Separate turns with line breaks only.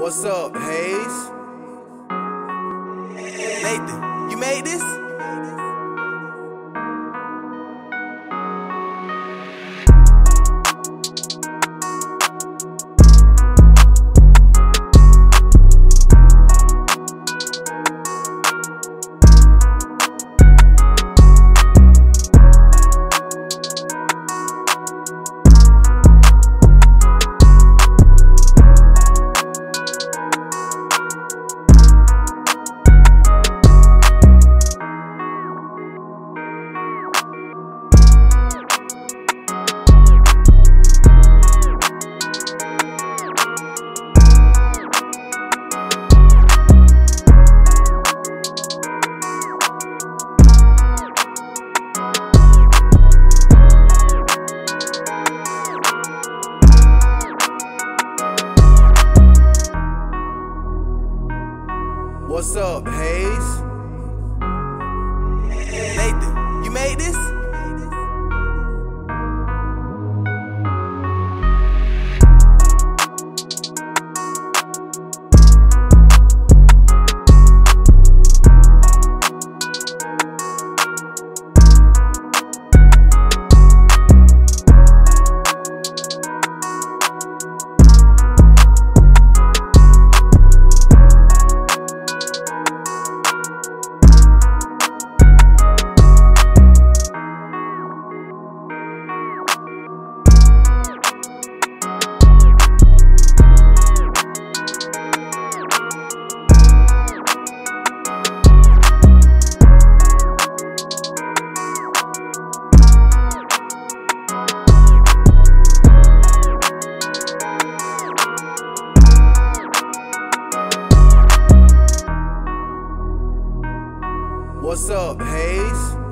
What's up, Hayes?
Nathan, you made this?
What's up, Hayes? Nathan, you made this? What's up, Hayes?